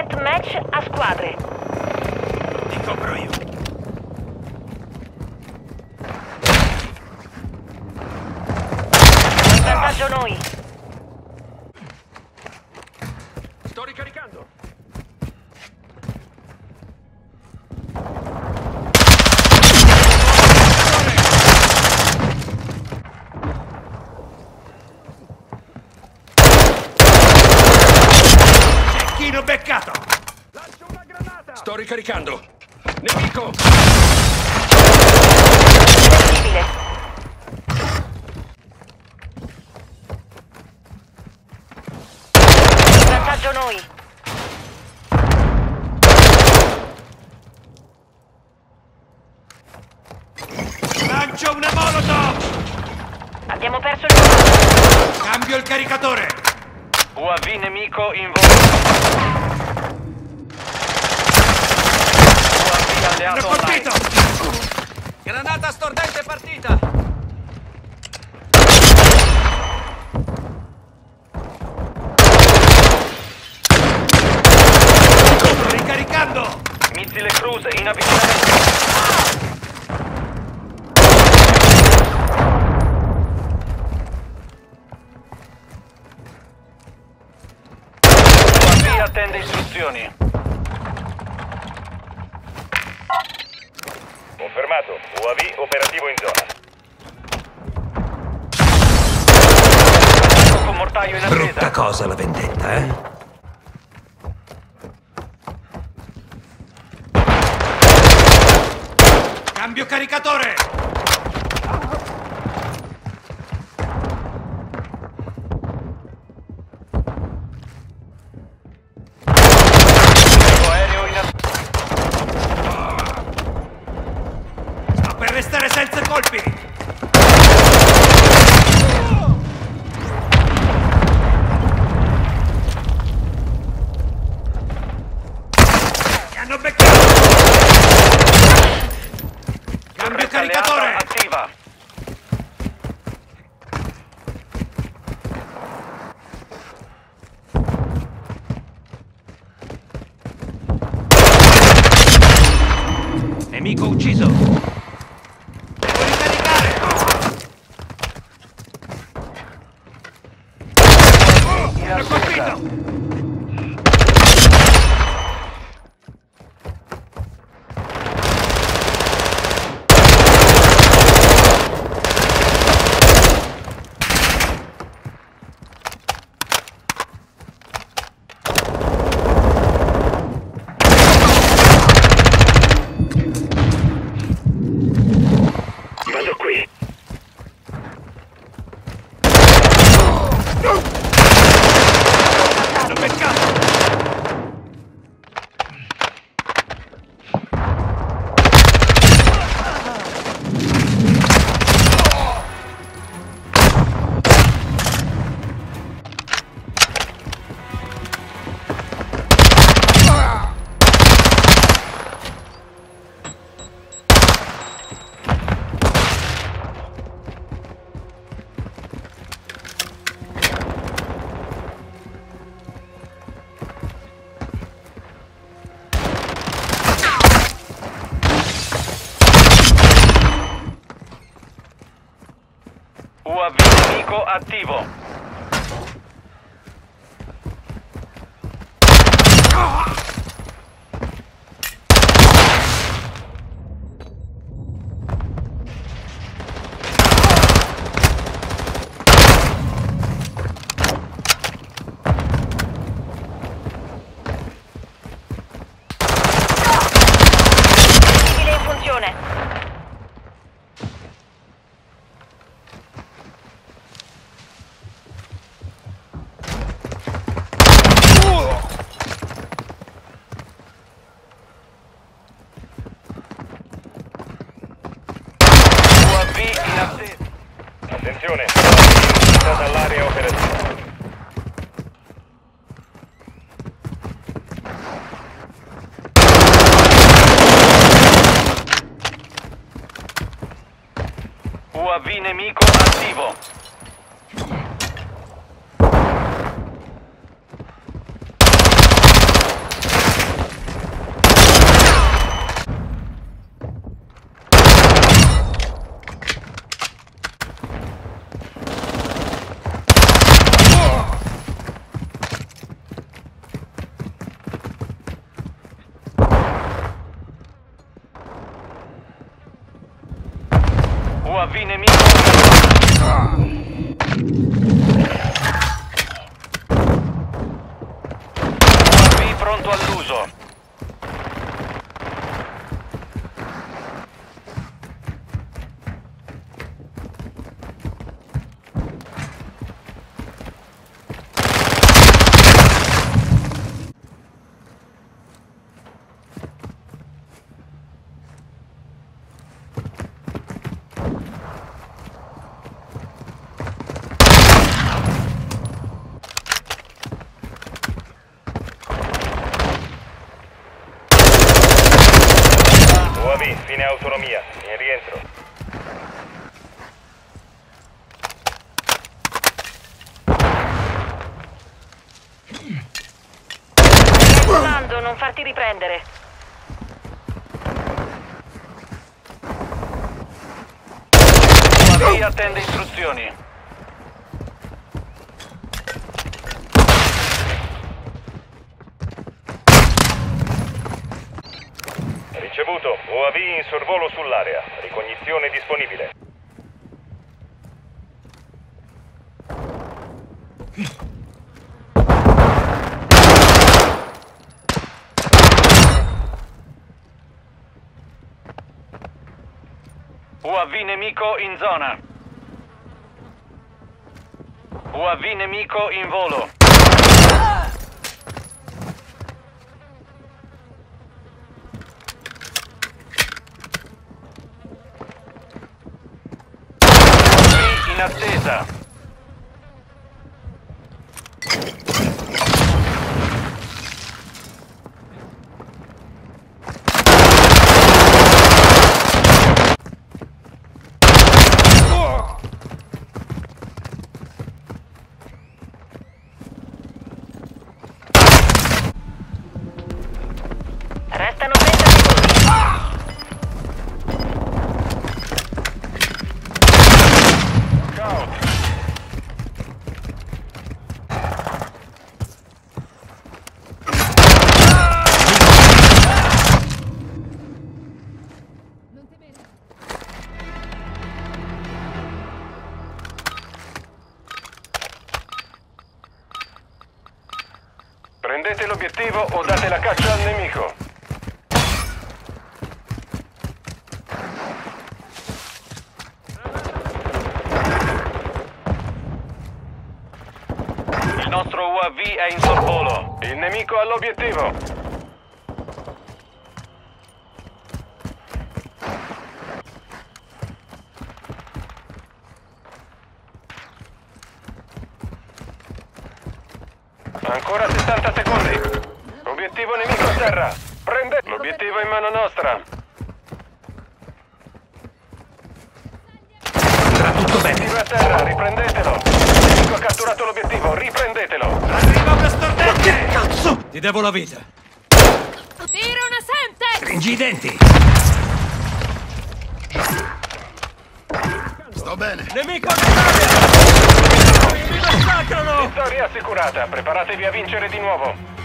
Deathmatch a squadre. Ti copro io. In vantaggio noi. Sto ricaricando. Beccato! Lancio una granata. Sto ricaricando. Nemico. Possibile. In vantaggio noi. Lancio una molotov! Abbiamo perso il... Cambio il caricatore! UAV nemico in volo. UAV Hanno alleato! Granata stordente partita. Confermato. UAV operativo in zona. Attacco con mortaio in Brutta cosa la vendetta, eh? Cambio caricatore! Hanno beccato! Cambio caricatore! Attiva. Nemico ucciso! Attivo. Possibile in funzione. UAV in attesa. Attenzione. Uscita dall'area operativa. UAV nemico attivo. UAV nemico. UAV pronto all'uso. UAV, fine autonomia. In rientro. Volando, non farti riprendere. UAV attende istruzioni. Ricevuto. UAV in sorvolo sull'area. Ricognizione disponibile. UAV nemico in zona. UAV nemico in volo. UAV Prendete l'obiettivo o date la caccia al nemico. Il nostro UAV è in sorvolo. Il nemico ha l'obiettivo. Ancora 60 secondi. Obiettivo nemico a terra. È in mano nostra. Andrà tutto bene. Obiettivo a terra, riprendetelo. Il nemico ha catturato l'obiettivo, riprendetelo. Arriva una stordente! Cazzo! Ti devo la vita. Tira una Semtex! Stringi i denti. Sto bene. Nemico all'aria! Mi massacrano! Vittoria assicurata, preparatevi a vincere di nuovo.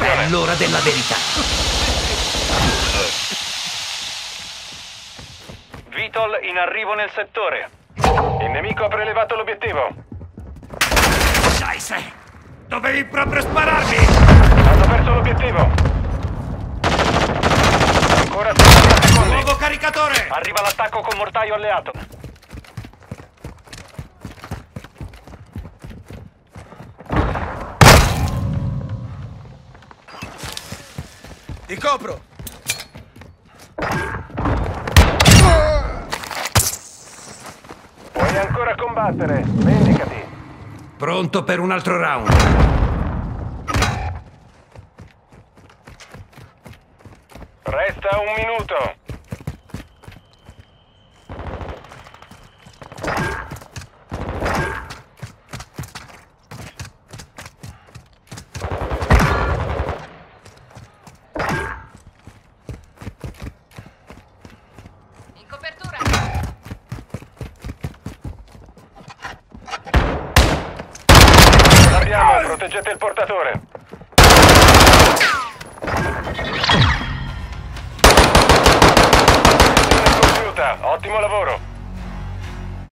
È l'ora della verità. Vitol in arrivo nel settore. Il nemico ha prelevato l'obiettivo. Scheisse! Dovevi proprio spararmi! Hanno perso l'obiettivo. Ancora 60 secondi. Nuovo caricatore! Arriva l'attacco con mortaio alleato. Ti copro. Puoi ancora combattere. Vendicati. Pronto per un altro round. Resta un minuto. Proteggete il portatore.